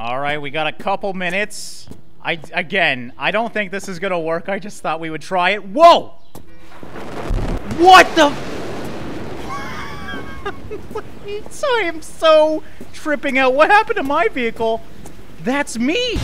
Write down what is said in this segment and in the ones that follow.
All right, we got a couple minutes. I again, I don't think this is gonna work. I just thought we would try it. Whoa! What the? I am so tripping out. What happened to my vehicle? That's me.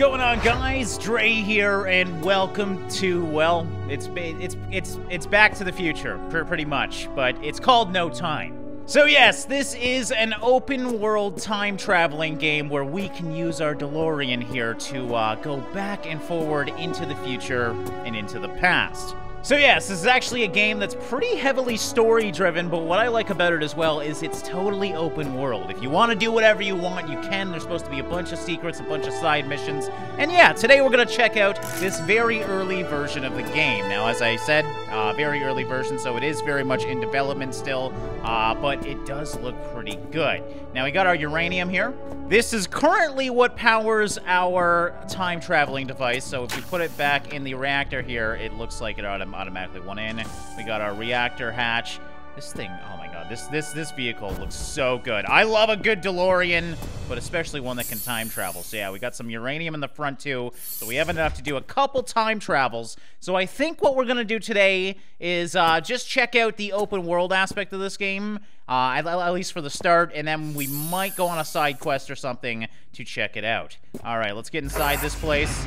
Going on, guys? Drae here, and welcome to well, it's it's it's it's Back to the Future, pretty much, but it's called No Time. So yes, this is an open world time traveling game where we can use our DeLorean here to uh, go back and forward into the future and into the past. So yes, this is actually a game that's pretty heavily story-driven, but what I like about it as well is it's totally open world. If you want to do whatever you want, you can. There's supposed to be a bunch of secrets, a bunch of side missions. And yeah, today we're going to check out this very early version of the game. Now, as I said, uh, very early version, so it is very much in development still, uh, but it does look pretty good. Now, we got our uranium here. This is currently what powers our time-traveling device, so if we put it back in the reactor here, it looks like it automatically automatically went in. We got our reactor hatch. This thing, oh my god, this this this vehicle looks so good. I love a good DeLorean, but especially one that can time travel. So yeah, we got some uranium in the front too, so we have enough to do a couple time travels. So I think what we're gonna do today is uh, just check out the open world aspect of this game, uh, at, at least for the start, and then we might go on a side quest or something to check it out. All right, let's get inside this place.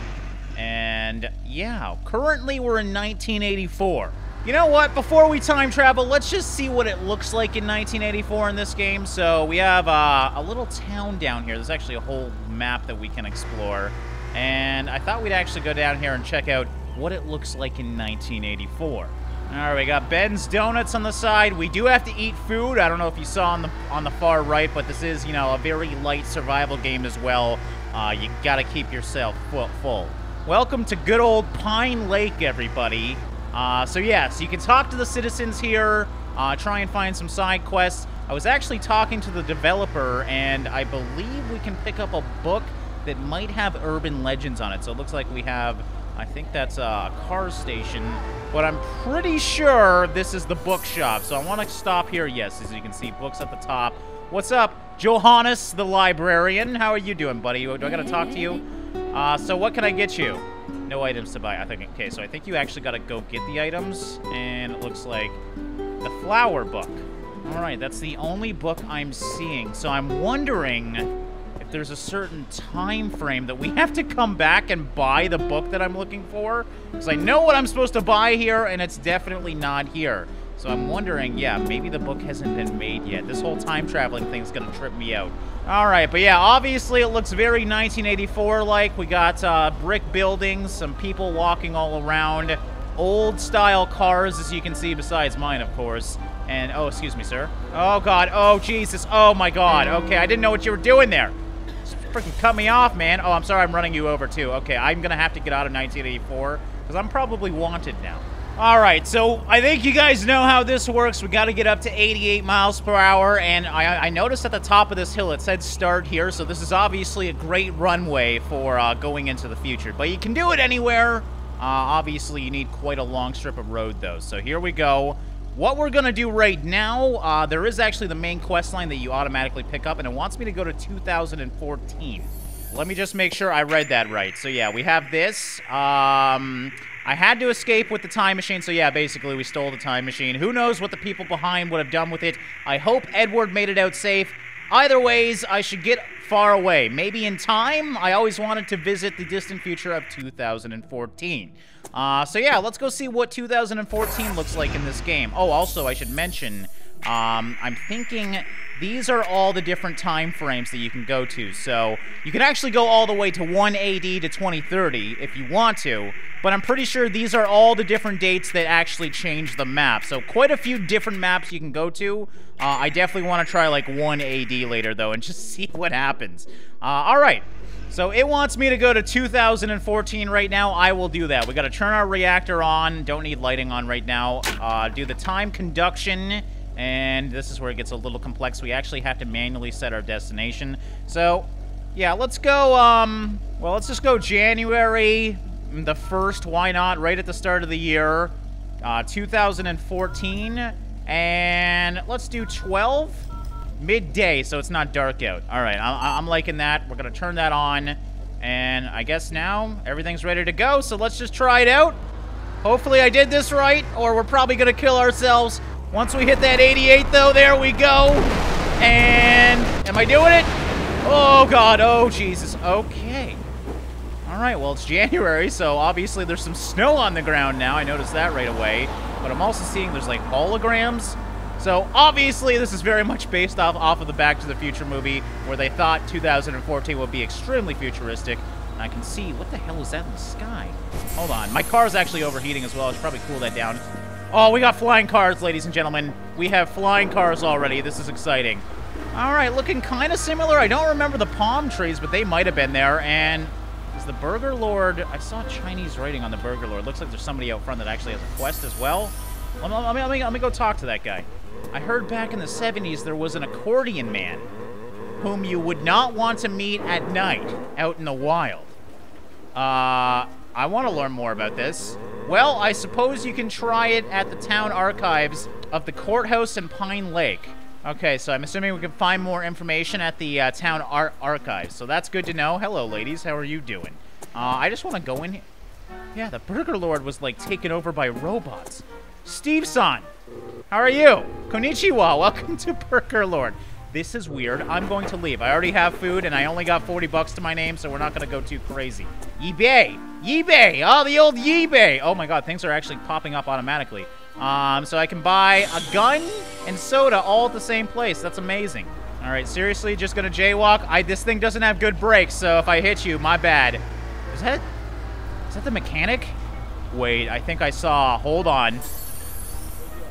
And yeah, currently we're in 1984. You know what? Before we time travel, let's just see what it looks like in 1984 in this game. So we have uh, a little town down here. There's actually a whole map that we can explore. And I thought we'd actually go down here and check out what it looks like in 1984. All right, we got Ben's Donuts on the side. We do have to eat food. I don't know if you saw on the on the far right, but this is, you know, a very light survival game as well. Uh, you got to keep yourself full. Welcome to good old Pine Lake, everybody. Uh, so yes, you can talk to the citizens here, uh, try and find some side quests. I was actually talking to the developer, and I believe we can pick up a book that might have urban legends on it. So it looks like we have, I think that's a car station, but I'm pretty sure this is the bookshop. So I want to stop here. Yes, as you can see, books at the top. What's up, Johannes, the librarian? How are you doing, buddy? Do I got to talk to you? Uh, so what can I get you? No items to buy. I think, okay, so I think you actually got to go get the items, and it looks like the flower book. All right, that's the only book I'm seeing. So I'm wondering if there's a certain time frame that we have to come back and buy the book that I'm looking for. Because I know what I'm supposed to buy here, and it's definitely not here. So I'm wondering, yeah, maybe the book hasn't been made yet. This whole time traveling thing's gonna trip me out. All right, but yeah, obviously it looks very 1984-like. We got uh, brick buildings, some people walking all around, old-style cars, as you can see, besides mine, of course. And, oh, excuse me, sir. Oh, God. Oh, Jesus. Oh, my God. Okay, I didn't know what you were doing there. Freaking cut me off, man. Oh, I'm sorry I'm running you over, too. Okay, I'm going to have to get out of 1984, because I'm probably wanted now. All right, so I think you guys know how this works. We got to get up to 88 miles per hour, and I, I, noticed at the top of this hill it said start here, so this is obviously a great runway for uh, going into the future. But you can do it anywhere. Uh, obviously, you need quite a long strip of road, though. So here we go. What we're going to do right now, uh, there is actually the main quest line that you automatically pick up, and it wants me to go to 2014. Let me just make sure I read that right. So yeah, we have this. Um... I had to escape with the time machine, so yeah, basically we stole the time machine. Who knows what the people behind would have done with it. I hope Edward made it out safe. Either ways, I should get far away. Maybe in time? I always wanted to visit the distant future of 2014. Uh, so yeah, let's go see what 2014 looks like in this game. Oh, also, I should mention, um, I'm thinking these are all the different time frames that you can go to. So you can actually go all the way to 1 AD to 2030 if you want to, but I'm pretty sure these are all the different dates that actually change the map. So quite a few different maps you can go to. Uh, I definitely want to try like 1 AD later though and just see what happens. Uh, all right. So it wants me to go to 2014 right now. I will do that. We got to turn our reactor on. Don't need lighting on right now. Uh, do the time conduction and this is where it gets a little complex. We actually have to manually set our destination. So, yeah, let's go, um, well, let's just go January the 1st. Why not? Right at the start of the year. Uh, 2014. And let's do 12 midday, so it's not dark out. All right, I I'm liking that. We're going to turn that on. And I guess now everything's ready to go, so let's just try it out. Hopefully I did this right, or we're probably going to kill ourselves. Once we hit that 88, though, there we go. And am I doing it? Oh, God. Oh, Jesus. Okay. All right, well, it's January, so obviously there's some snow on the ground now. I noticed that right away. But I'm also seeing there's, like, holograms. So, obviously, this is very much based off, off of the Back to the Future movie, where they thought 2014 would be extremely futuristic. And I can see, what the hell is that in the sky? Hold on, my car is actually overheating as well. I should probably cool that down. Oh, we got flying cars, ladies and gentlemen. We have flying cars already. This is exciting. All right, looking kind of similar. I don't remember the palm trees, but they might have been there. And is the Burger Lord... I saw Chinese writing on the Burger Lord. Looks like there's somebody out front that actually has a quest as well. Let me, let me, let me, go talk to that guy. I heard back in the 70s there was an accordion man whom you would not want to meet at night out in the wild. Uh, I want to learn more about this. Well, I suppose you can try it at the town archives of the courthouse in Pine Lake. Okay, so I'm assuming we can find more information at the uh, town ar archives. So that's good to know. Hello, ladies. How are you doing? Uh, I just want to go in here. Yeah, the Burger Lord was, like, taken over by robots. Steve-san, how are you? Konnichiwa, welcome to Burger Lord. This is weird. I'm going to leave. I already have food, and I only got 40 bucks to my name, so we're not going to go too crazy. eBay! eBay! Oh, the old eBay! Oh my god, things are actually popping up automatically. Um, so I can buy a gun and soda all at the same place. That's amazing. All right, seriously, just gonna jaywalk? I This thing doesn't have good brakes, so if I hit you, my bad. Is that... Is that the mechanic? Wait, I think I saw... Hold on.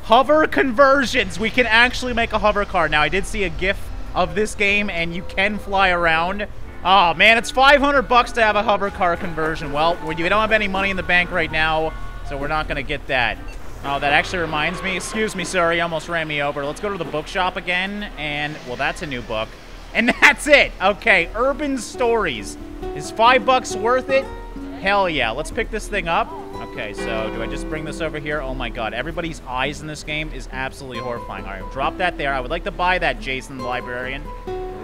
Hover conversions. We can actually make a hover car. Now, I did see a GIF of this game, and you can fly around. Oh, man, it's 500 bucks to have a hover car conversion. Well, we don't have any money in the bank right now, so we're not going to get that. Oh, that actually reminds me. Excuse me. You almost ran me over. Let's go to the bookshop again, and, well, that's a new book. And that's it. Okay, Urban Stories. Is five bucks worth it? Hell yeah. Let's pick this thing up. Okay, so do I just bring this over here? Oh my god, everybody's eyes in this game is absolutely horrifying. All right, drop that there. I would like to buy that, Jason the Librarian.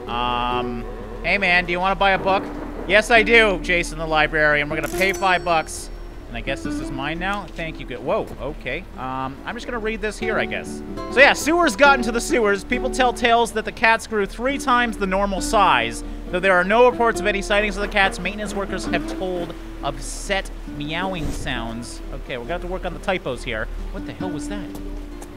Um, hey man, do you want to buy a book? Yes, I do, Jason the Librarian. We're going to pay five bucks. And I guess this is mine now? Thank you. Good. Whoa, okay. Um, I'm just going to read this here, I guess. So yeah, sewers got into the sewers. People tell tales that the cats grew three times the normal size. Though there are no reports of any sightings of the cats, maintenance workers have told of set meowing sounds. Okay, we're to have to work on the typos here. What the hell was that?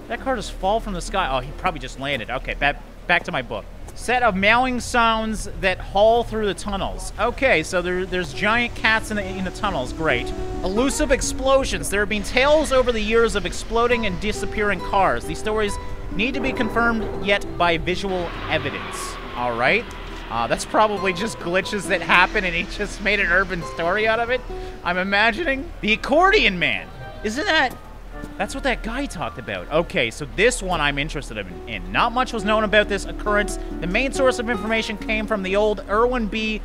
That car just fall from the sky? Oh, he probably just landed. Okay, back, back to my book. Set of meowing sounds that haul through the tunnels. Okay, so there, there's giant cats in the, in the tunnels. Great. Elusive explosions. There have been tales over the years of exploding and disappearing cars. These stories need to be confirmed yet by visual evidence. All right. Uh, that's probably just glitches that happen and he just made an urban story out of it. I'm imagining. The Accordion Man. Isn't that... That's what that guy talked about. Okay, so this one I'm interested in. Not much was known about this occurrence. The main source of information came from the old Irwin B.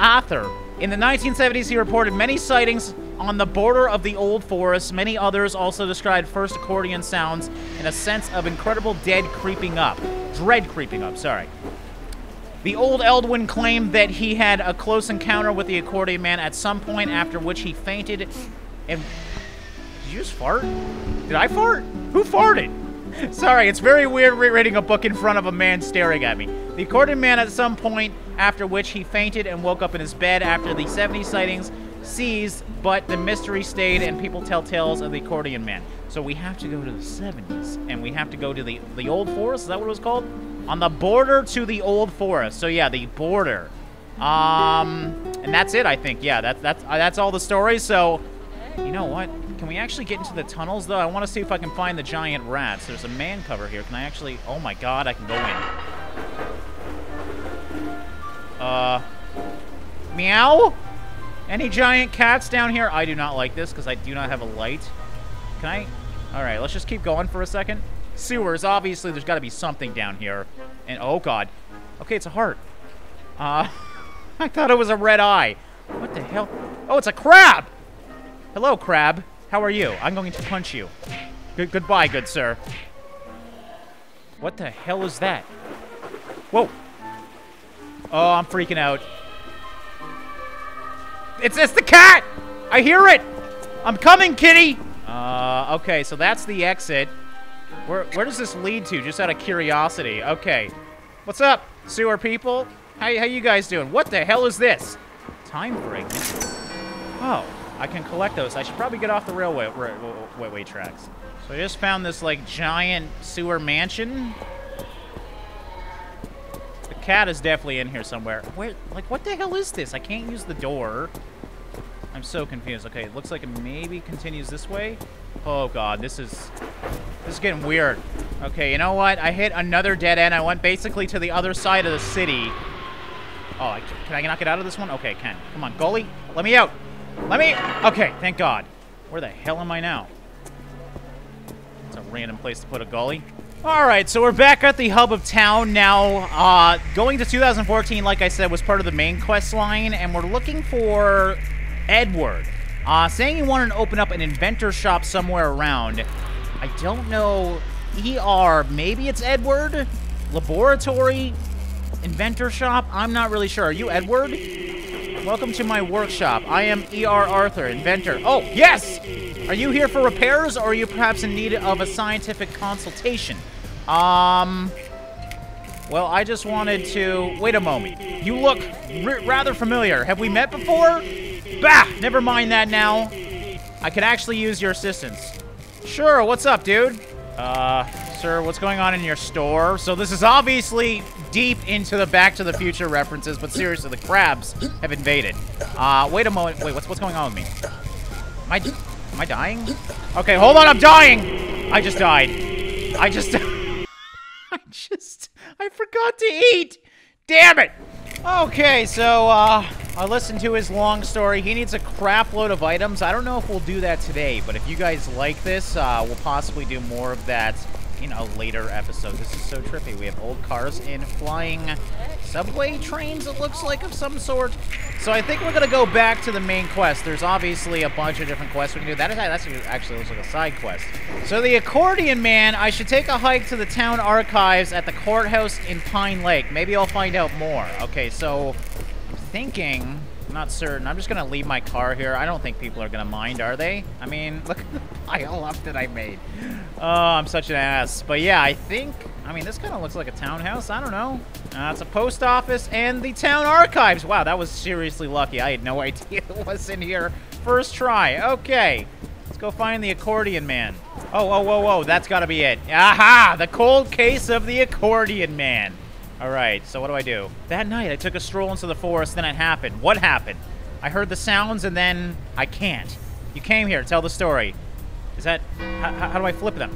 Arthur. In the 1970s, he reported many sightings on the border of the old forest. Many others also described first accordion sounds and a sense of incredible dead creeping up. Dread creeping up, sorry. The old Eldwin claimed that he had a close encounter with the accordion man at some point, after which he fainted and... Did you just fart? Did I fart? Who farted? Sorry, it's very weird reading a book in front of a man staring at me. The accordion man at some point, after which he fainted and woke up in his bed after the 70 sightings seized, but the mystery stayed and people tell tales of the accordion man. So we have to go to the 70s, and we have to go to the, the old forest, is that what it was called? On the border to the old forest. So yeah, the border. Um, and that's it, I think. Yeah, that's that's uh, that's all the story. So, you know what? Can we actually get into the tunnels though? I want to see if I can find the giant rats. There's a man cover here. Can I actually? Oh my God, I can go in. Uh, meow. Any giant cats down here? I do not like this because I do not have a light. Can I? All right, let's just keep going for a second sewers. Obviously, there's got to be something down here. And, oh, God. Okay, it's a heart. Uh, I thought it was a red eye. What the hell? Oh, it's a crab! Hello, crab. How are you? I'm going to punch you. Good goodbye, good sir. What the hell is that? Whoa. Oh, I'm freaking out. It's it's the cat! I hear it! I'm coming, kitty! Uh, okay, so that's the exit. Where, where does this lead to? Just out of curiosity. Okay. What's up, sewer people? How, how you guys doing? What the hell is this? Time fragment? Oh, I can collect those. I should probably get off the railway, railway tracks. So I just found this, like, giant sewer mansion. The cat is definitely in here somewhere. Where, like, what the hell is this? I can't use the door. I'm so confused. Okay, it looks like it maybe continues this way. Oh, God, this is... This is getting weird. Okay, you know what? I hit another dead end. I went basically to the other side of the city. Oh, I, can I not get out of this one? Okay, can. Come on, goalie. Let me out. Let me... Okay, thank God. Where the hell am I now? It's a random place to put a goalie. Alright, so we're back at the hub of town now. Uh, going to 2014, like I said, was part of the main quest line, and we're looking for Edward. Uh, saying he wanted to open up an inventor shop somewhere around. I don't know. ER, maybe it's Edward? Laboratory? Inventor shop? I'm not really sure. Are you Edward? Welcome to my workshop. I am ER Arthur, inventor. Oh, yes! Are you here for repairs, or are you perhaps in need of a scientific consultation? Um... Well, I just wanted to... Wait a moment. You look rather familiar. Have we met before? Bah! Never mind that now. I could actually use your assistance. Sure, what's up, dude? Uh, sir, what's going on in your store? So this is obviously deep into the Back to the Future references, but seriously, the crabs have invaded. Uh, wait a moment. Wait, what's what's going on with me? Am I, am I dying? Okay, hold on, I'm dying! I just died. I just... I just... I forgot to eat! Damn it! Okay, so, uh, I listened to his long story. He needs a crap load of items. I don't know if we'll do that today, but if you guys like this, uh, we'll possibly do more of that in a later episode. This is so trippy. We have old cars in flying subway trains, it looks like, of some sort. So I think we're going to go back to the main quest. There's obviously a bunch of different quests we can do. That is actually looks like a side quest. So the Accordion Man, I should take a hike to the town archives at the courthouse in Pine Lake. Maybe I'll find out more. Okay, so I'm thinking not certain. I'm just to leave my car here. I don't think people are to mind, are they? I mean, look at the pile up that I made. Oh, I'm such an ass. But yeah, I think... I mean, this kind of looks like a townhouse. I don't know. Uh, it's a post office and the town archives. Wow, that was seriously lucky. I had no idea it was in here. First try. Okay. Let's go find the accordion man. Oh, oh, whoa, whoa. That's got to be it. Aha! The cold case of the accordion man. Alright, so what do I do? That night, I took a stroll into the forest, then it happened. What happened? I heard the sounds, and then I can't. You came here tell the story. Is that... How, how do I flip them?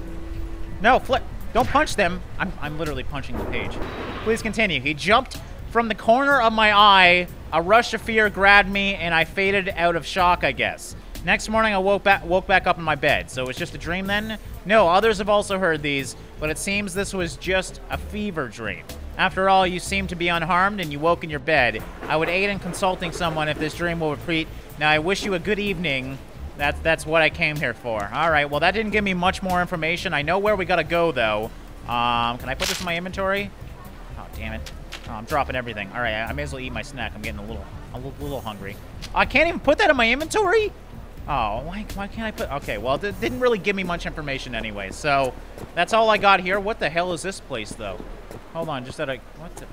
No, flip... Don't punch them. I'm, I'm literally punching the page. Please continue. He jumped from the corner of my eye. A rush of fear grabbed me, and I faded out of shock, I guess. Next morning, I woke back, woke back up in my bed. So it was just a dream then? No, others have also heard these, but it seems this was just a fever dream. After all, you seem to be unharmed and you woke in your bed. I would aid in consulting someone if this dream will repeat. Now, I wish you a good evening. That's, that's what I came here for. All right, well, that didn't give me much more information. I know where we got to go, though. Um, can I put this in my inventory? Oh, damn it. Oh, I'm dropping everything. All right, I, I may as well eat my snack. I'm getting a little, a little, little hungry. I can't even put that in my inventory? Oh, why, why can't I put... Okay, well, it didn't really give me much information anyway, so that's all I got here. What the hell is this place, though? Hold on, just that I... What the...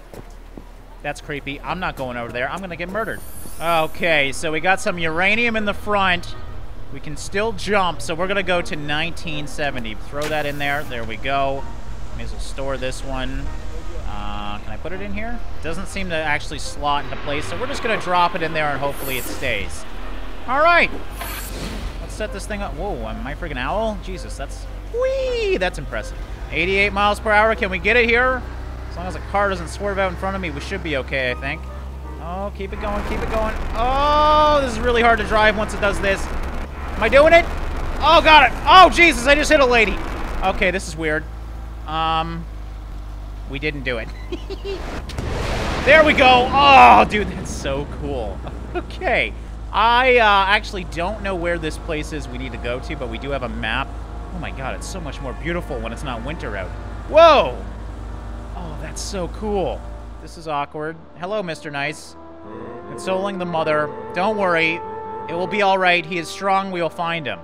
That's creepy. I'm not going over there. I'm going to get murdered. Okay, so we got some uranium in the front. We can still jump, so we're going to go to 1970. Throw that in there. There we go. May as well store this one. Uh, can I put it in here? Doesn't seem to actually slot into place, so we're just going to drop it in there and hopefully it stays. All right. Let's set this thing up. Whoa, am I freaking owl? Jesus, that's... Whee! That's impressive. 88 miles per hour. Can we get it here? As long as a car doesn't swerve out in front of me, we should be okay, I think. Oh, keep it going, keep it going. Oh, this is really hard to drive once it does this. Am I doing it? Oh, got it. Oh, Jesus, I just hit a lady. Okay, this is weird. Um, we didn't do it. there we go. Oh, dude, that's so cool. Okay. I uh, actually don't know where this place is we need to go to, but we do have a map. Oh my god, it's so much more beautiful when it's not winter out. Whoa! That's so cool. This is awkward. Hello, Mr. Nice. Consoling the mother. Don't worry. It will be alright. He is strong. We will find him.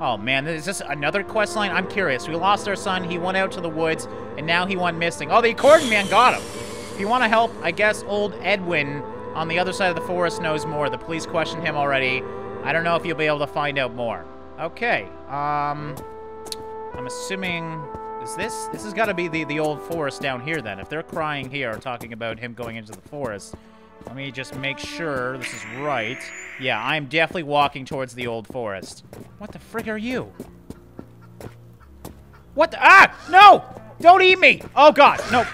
Oh, man. Is this another quest line? I'm curious. We lost our son. He went out to the woods, and now he went missing. Oh, the accordion man got him. If you want to help, I guess old Edwin on the other side of the forest knows more. The police questioned him already. I don't know if you'll be able to find out more. Okay. Um, I'm assuming... Is this? This has got to be the, the old forest down here, then. If they're crying here, talking about him going into the forest, let me just make sure this is right. Yeah, I'm definitely walking towards the old forest. What the frig are you? What the- Ah! No! Don't eat me! Oh, God. No.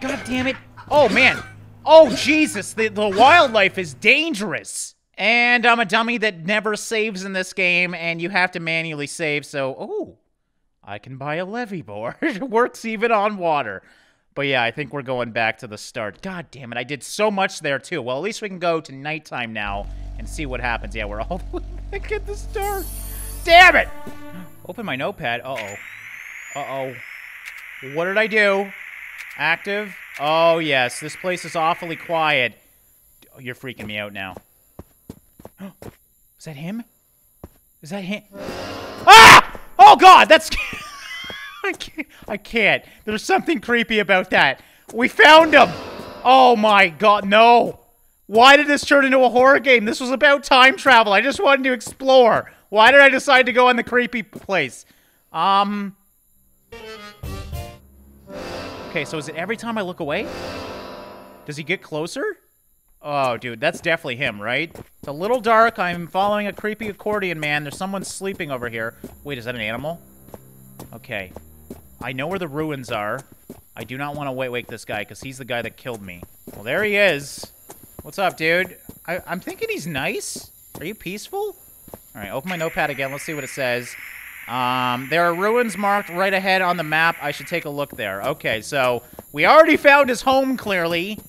God damn it. Oh, man. Oh, Jesus. The, the wildlife is dangerous. And I'm a dummy that never saves in this game, and you have to manually save, so... Oh. I can buy a levee board. Works even on water. But yeah, I think we're going back to the start. God damn it, I did so much there too. Well, at least we can go to nighttime now and see what happens. Yeah, we're all back at the start. Damn it! Open my notepad. Uh-oh. Uh-oh. What did I do? Active? Oh, yes. This place is awfully quiet. Oh, you're freaking me out now. Is that him? Is that him? Ah! Oh, God! That's... I can't, I can't. There's something creepy about that. We found him! Oh my god, no! Why did this turn into a horror game? This was about time travel. I just wanted to explore. Why did I decide to go in the creepy place? Um... Okay, so is it every time I look away? Does he get closer? Oh, dude, that's definitely him, right? It's a little dark. I'm following a creepy accordion man. There's someone sleeping over here. Wait, is that an animal? Okay. I know where the ruins are. I do not want to wait wake this guy, because he's the guy that killed me. Well, there he is. What's up, dude? I I'm thinking he's nice. Are you peaceful? All right, open my notepad again. Let's see what it says. Um, there are ruins marked right ahead on the map. I should take a look there. Okay, so we already found his home, clearly.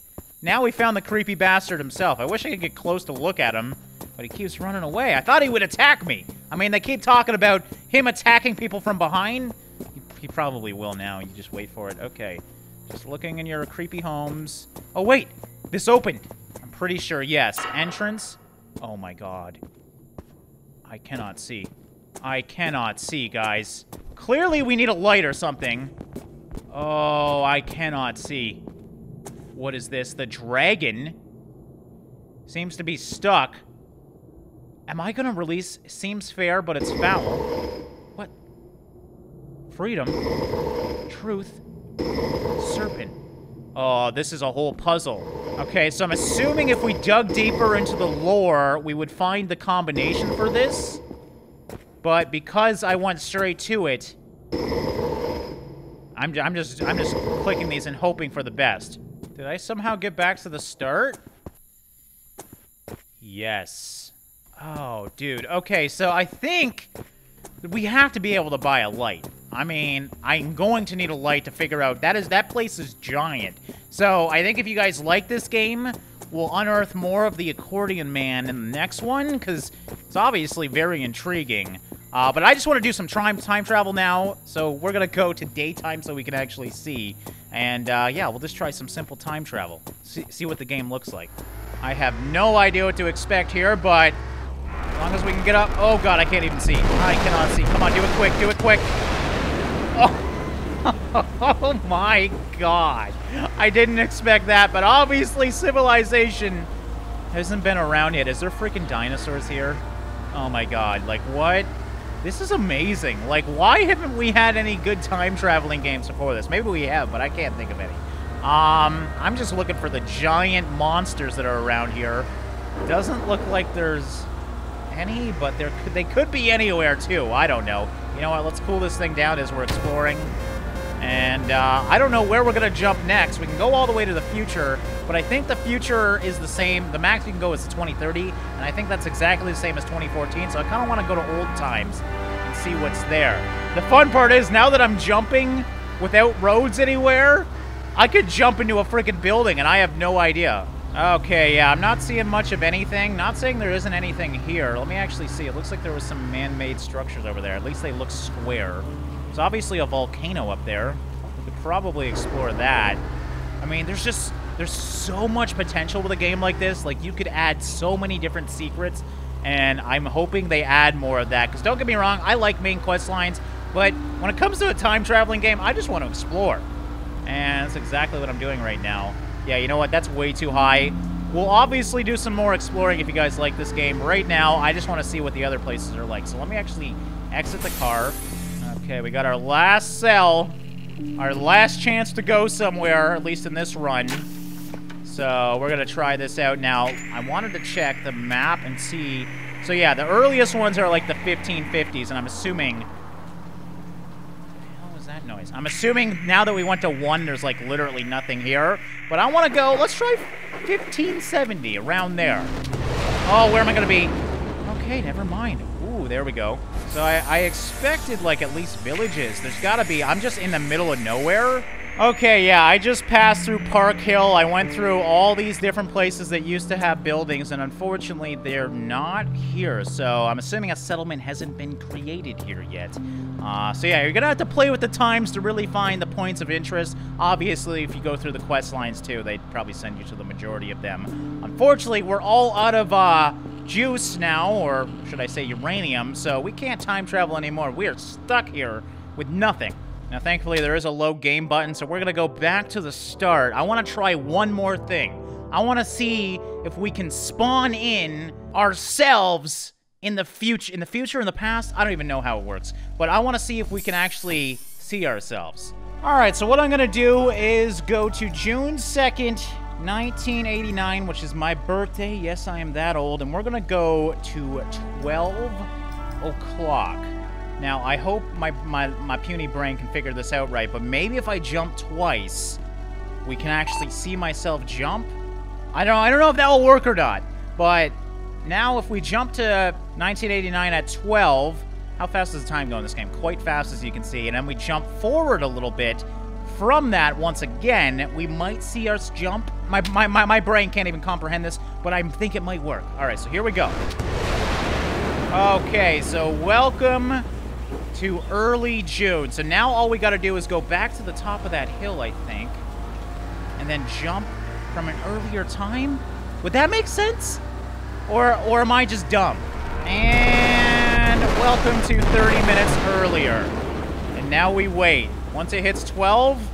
Now we found the creepy bastard himself. I wish I could get close to look at him, but he keeps running away. I thought he would attack me. I mean, they keep talking about him attacking people from behind. He, he probably will now. You just wait for it. Okay. Just looking in your creepy homes. Oh, wait. This opened. I'm pretty sure. Yes. Entrance. Oh, my God. I cannot see. I cannot see, guys. Clearly, we need a light or something. Oh, I cannot see. What is this? The dragon? Seems to be stuck. Am I gonna release? Seems fair, but it's foul. What? Freedom. Truth. Serpent. Oh, this is a whole puzzle. Okay, so I'm assuming if we dug deeper into the lore, we would find the combination for this. But because I went straight to it, I'm, I'm just I'm just clicking these and hoping for the best. Did I somehow get back to the start? Yes. Oh, dude. Okay, so I think we have to be able to buy a light. I mean, I'm going to need a light to figure out that is that place is giant. So I think if you guys like this game, we'll unearth more of the accordion man in the next one because it's obviously very intriguing. Uh, but I just want to do some time time travel now, so we're gonna go to daytime so we can actually see. And uh, yeah, we'll just try some simple time travel. See, see what the game looks like. I have no idea what to expect here, but as long as we can get up. Oh god, I can't even see. I cannot see. Come on, do it quick, do it quick. Oh, oh my god. I didn't expect that, but obviously civilization hasn't been around yet. Is there freaking dinosaurs here? Oh my god, like what? This is amazing. Like, why haven't we had any good time traveling games before this? Maybe we have, but I can't think of any. Um, I'm just looking for the giant monsters that are around here. Doesn't look like there's any, but there could, they could be anywhere too. I don't know. You know what? Let's cool this thing down as we're exploring. And uh, I don't know where we're going to jump next. We can go all the way to the future, but I think the future is the same. The max we can go is 2030, and I think that's exactly the same as 2014, so I kind of want to go to old times and see what's there. The fun part is, now that I'm jumping without roads anywhere, I could jump into a freaking building, and I have no idea. Okay, yeah, I'm not seeing much of anything. Not saying there isn't anything here. Let me actually see. It looks like there was some man-made structures over there. At least they look square. There's obviously a volcano up there. We could probably explore that. I mean, there's just... There's so much potential with a game like this. Like, you could add so many different secrets, and I'm hoping they add more of that. Because don't get me wrong, I like main quest lines, but when it comes to a time-traveling game, I just want to explore. And that's exactly what I'm doing right now. Yeah, you know what? That's way too high. We'll obviously do some more exploring if you guys like this game. Right now, I just want to see what the other places are like. So let me actually exit the car. Okay, we got our last cell. Our last chance to go somewhere, at least in this run. So we're going to try this out now. I wanted to check the map and see. So yeah, the earliest ones are like the 1550s, and I'm assuming... What was that noise? I'm assuming now that we went to one, there's like literally nothing here. But I want to go, let's try 1570, around there. Oh, where am I going to be? Okay, never mind. Ooh, there we go. So I, I expected like at least villages. There's got to be, I'm just in the middle of nowhere. Okay, yeah, I just passed through Park Hill. I went through all these different places that used to have buildings, and unfortunately, they're not here. So I'm assuming a settlement hasn't been created here yet. Uh, so yeah, you're gonna have to play with the times to really find the points of interest. Obviously, if you go through the quest lines too, they'd probably send you to the majority of them. Unfortunately, we're all out of uh, juice now, or should I say uranium, so we can't time travel anymore. We are stuck here with nothing. Now, thankfully, there is a low game button, so we're going to go back to the start. I want to try one more thing. I want to see if we can spawn in ourselves in the future, in the future, in the past. I don't even know how it works, but I want to see if we can actually see ourselves. All right, so what I'm going to do is go to June 2nd, 1989, which is my birthday. Yes, I am that old, and we're going to go to 12 o'clock. Now, I hope my, my, my puny brain can figure this out right, but maybe if I jump twice, we can actually see myself jump? I don't I don't know if that will work or not, but now if we jump to 1989 at 12, how fast does the time go in this game? Quite fast, as you can see, and then we jump forward a little bit. From that, once again, we might see us jump. My, my, my, my brain can't even comprehend this, but I think it might work. All right, so here we go. Okay, so welcome to early June. So now all we got to do is go back to the top of that hill, I think, and then jump from an earlier time. Would that make sense? Or, or am I just dumb? And welcome to 30 minutes earlier. And now we wait. Once it hits 12,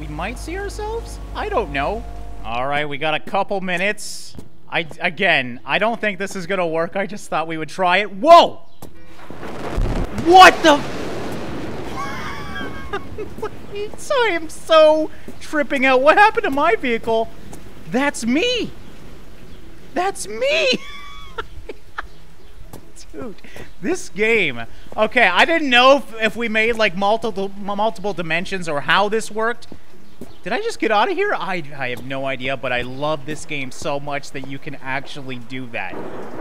we might see ourselves? I don't know. All right, we got a couple minutes. I, again, I don't think this is gonna work. I just thought we would try it. Whoa! What the? I am so tripping out. What happened to my vehicle? That's me. That's me. Dude, this game. Okay, I didn't know if, if we made like multiple multiple dimensions or how this worked. Did I just get out of here? I, I have no idea, but I love this game so much that you can actually do that.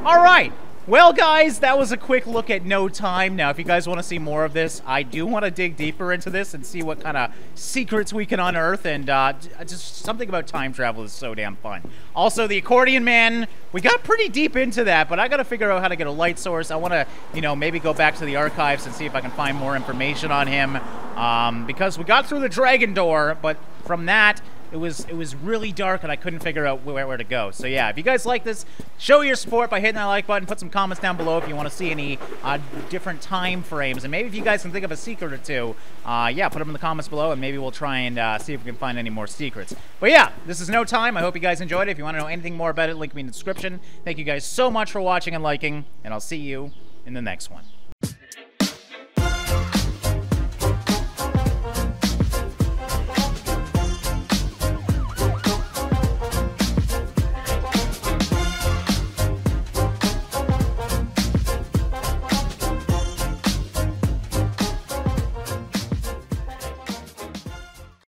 All right, well, guys, that was a quick look at No Time. Now, if you guys want to see more of this, I do want to dig deeper into this and see what kind of secrets we can unearth, and uh, just something about time travel is so damn fun. Also, the Accordion Man, we got pretty deep into that, but I got to figure out how to get a light source. I want to, you know, maybe go back to the archives and see if I can find more information on him, um, because we got through the Dragon Door, but from that, it was it was really dark and I couldn't figure out where, where to go. So yeah, if you guys like this, show your support by hitting that like button. Put some comments down below if you want to see any uh, different time frames. And maybe if you guys can think of a secret or two, uh, yeah, put them in the comments below and maybe we'll try and uh, see if we can find any more secrets. But yeah, this is No Time. I hope you guys enjoyed it. If you want to know anything more about it, link me in the description. Thank you guys so much for watching and liking, and I'll see you in the next one.